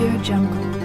Audio Jungle.